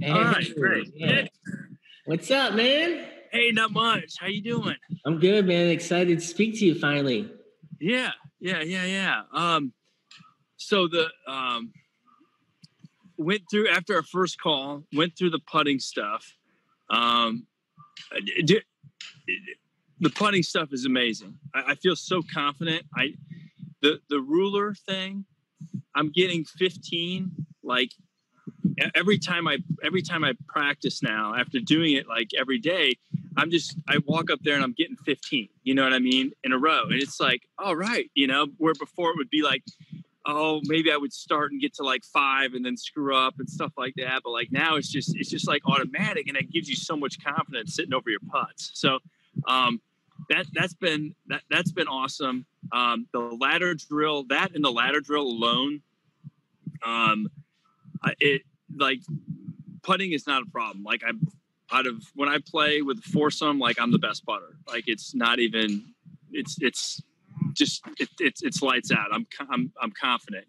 Hey, All right, great. yeah. What's up, man? Hey, not much. How you doing? I'm good, man. Excited to speak to you finally. Yeah, yeah, yeah, yeah. Um, so the um, went through after our first call, went through the putting stuff. Um, d- the putting stuff is amazing. I, I feel so confident. I the the ruler thing. I'm getting 15 like every time I every time I practice now after doing it like every day. I'm just I walk up there and I'm getting 15. You know what I mean in a row, and it's like all right, you know, where before it would be like oh maybe i would start and get to like five and then screw up and stuff like that but like now it's just it's just like automatic and it gives you so much confidence sitting over your putts so um that that's been that that's been awesome um the ladder drill that and the ladder drill alone um it like putting is not a problem like i'm out of when i play with foursome like i'm the best putter like it's not even it's it's just it, it's it's lights out. I'm I'm I'm confident.